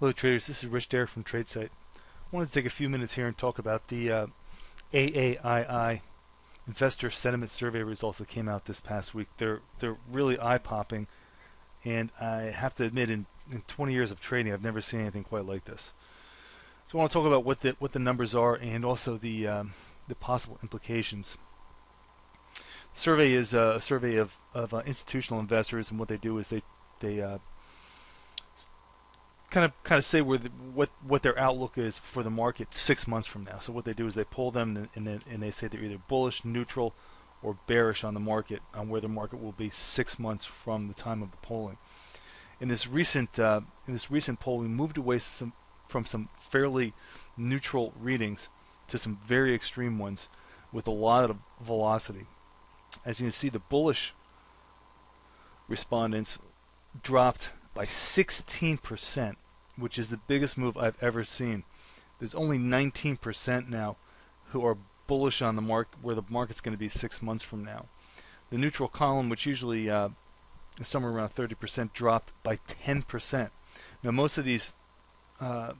Hello traders, this is Rich Derrick from Tradesight. I wanted to take a few minutes here and talk about the uh, AAII investor sentiment survey results that came out this past week. They're they're really eye-popping, and I have to admit, in, in 20 years of trading, I've never seen anything quite like this. So I want to talk about what the what the numbers are and also the um, the possible implications. The survey is uh, a survey of of uh, institutional investors, and what they do is they they uh, kind of kind of say where the, what what their outlook is for the market six months from now. So what they do is they pull them and then and they say they're either bullish, neutral, or bearish on the market on where the market will be six months from the time of the polling. In this recent uh, in this recent poll, we moved away some, from some fairly neutral readings to some very extreme ones with a lot of velocity. As you can see, the bullish respondents dropped by 16%, which is the biggest move I've ever seen. There's only 19% now who are bullish on the market, where the market's going to be six months from now. The neutral column, which usually uh, is somewhere around 30%, dropped by 10%. Now, most of these uh,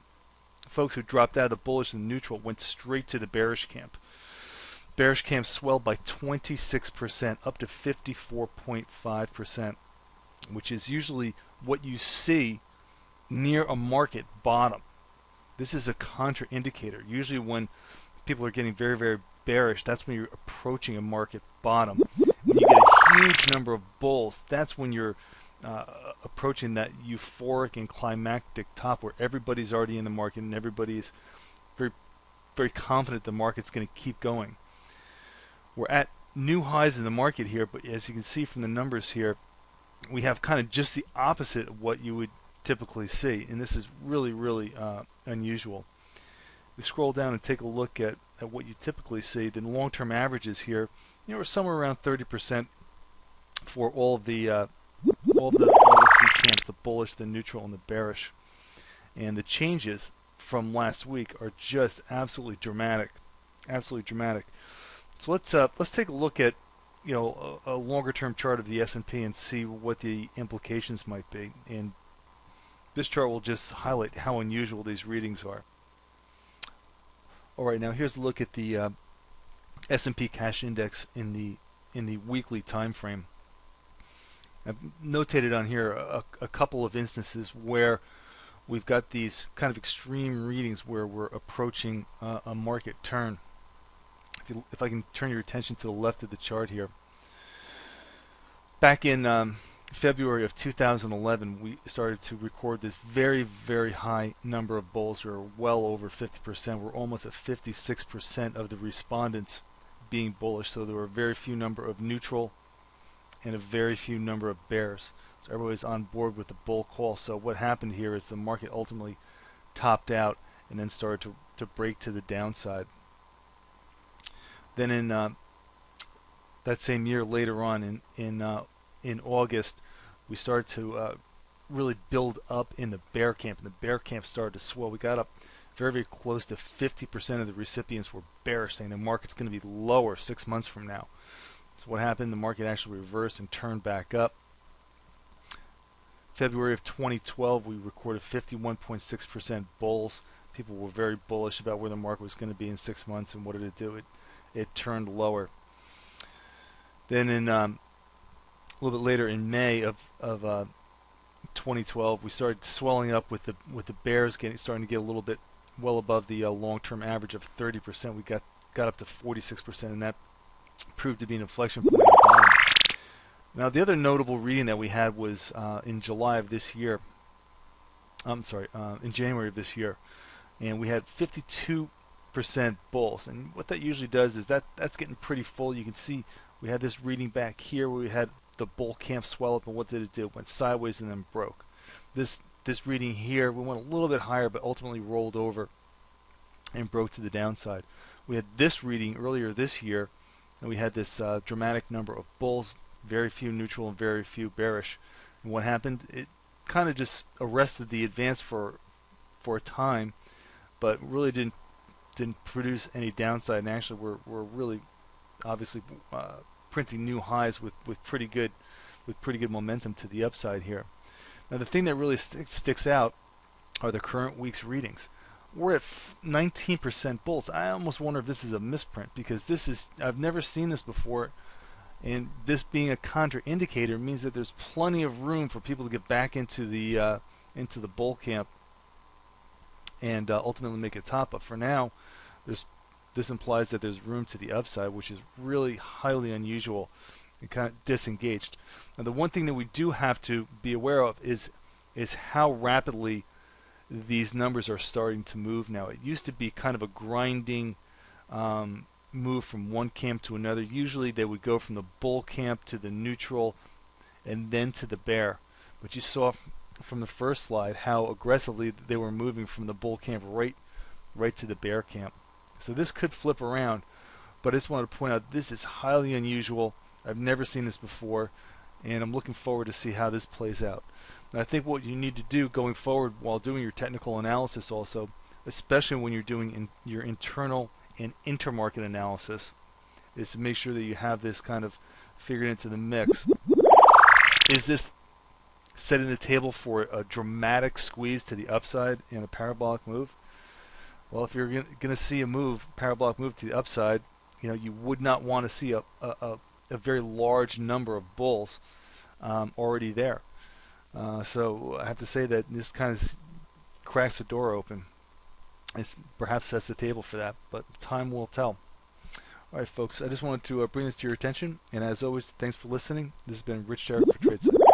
folks who dropped out of the bullish and neutral went straight to the bearish camp. Bearish camp swelled by 26%, up to 54.5%, which is usually what you see near a market bottom. This is a contraindicator. Usually when people are getting very, very bearish, that's when you're approaching a market bottom. When you get a huge number of bulls, that's when you're uh, approaching that euphoric and climactic top where everybody's already in the market and everybody's very, very confident the market's going to keep going. We're at new highs in the market here, but as you can see from the numbers here, we have kind of just the opposite of what you would typically see, and this is really, really uh, unusual. We scroll down and take a look at, at what you typically see. The long-term averages here, you know, are somewhere around 30% for all of the uh, all of the all the three camps: the bullish, the neutral, and the bearish. And the changes from last week are just absolutely dramatic, absolutely dramatic. So let's uh, let's take a look at you know a, a longer term chart of the S&P and see what the implications might be. And this chart will just highlight how unusual these readings are. All right, now here's a look at the uh, S&P cash index in the in the weekly time frame. I've notated on here a, a couple of instances where we've got these kind of extreme readings where we're approaching uh, a market turn. If, you, if, I can turn your attention to the left of the chart here. Back in um, February of 2011, we started to record this very, very high number of bulls. We are well over 50%. We're almost at 56% of the respondents being bullish. So there were a very few number of neutral and a very few number of bears. So everybody's on board with the bull call. So what happened here is the market ultimately topped out and then started to, to break to the downside. Then in uh, that same year, later on in in uh, in August, we started to uh, really build up in the bear camp, and the bear camp started to swell. We got up very very close to 50% of the recipients were bearish, saying the market's going to be lower six months from now. So what happened? The market actually reversed and turned back up. February of 2012, we recorded 51.6% bulls. People were very bullish about where the market was going to be in six months, and what did it do? It it turned lower. Then in um, a little bit later in May of of uh, 2012, we started swelling up with the with the bears getting starting to get a little bit well above the uh, long-term average of 30%. We got got up to 46%, and that proved to be an inflection point. Now, the other notable reading that we had was uh, in July of this year. I'm sorry, uh, in January of this year, and we had 52% bulls. And what that usually does is that that's getting pretty full. You can see we had this reading back here where we had the bull camp swell up, and what did it do? It went sideways and then broke. This this reading here, we went a little bit higher, but ultimately rolled over and broke to the downside. We had this reading earlier this year and we had this uh, dramatic number of bulls, very few neutral and very few bearish. And what happened? It kind of just arrested the advance for for a time, but really didn't didn't produce any downside. And actually, we're we're really obviously uh, printing new highs with with pretty good with pretty good momentum to the upside here. Now, the thing that really st sticks out are the current week's readings. We're at 19% bulls. I almost wonder if this is a misprint because this is I've never seen this before, and this being a contraindicator means that there's plenty of room for people to get back into the uh, into the bull camp and uh, ultimately make a top. But for now, there's this implies that there's room to the upside, which is really highly unusual and kind of disengaged. Now, the one thing that we do have to be aware of is is how rapidly these numbers are starting to move now. It used to be kind of a grinding um, move from one camp to another. Usually they would go from the bull camp to the neutral and then to the bear. But you saw from the first slide how aggressively they were moving from the bull camp right right to the bear camp. So this could flip around, but I just wanted to point out this is highly unusual. I've never seen this before, and I'm looking forward to see how this plays out. And I think what you need to do going forward while doing your technical analysis also, especially when you're doing in your internal and intermarket analysis, is to make sure that you have this kind of figured into the mix. Is this setting the table for a dramatic squeeze to the upside in a parabolic move? Well, if you're going to see a move, parabolic move to the upside, you know you would not want to see a, a, a very large number of bulls um, already there. Uh, so I have to say that this kind of cracks the door open. It perhaps sets the table for that, but time will tell. All right, folks, I just wanted to uh, bring this to your attention. And as always, thanks for listening. This has been Rich Derrick for Tradesight.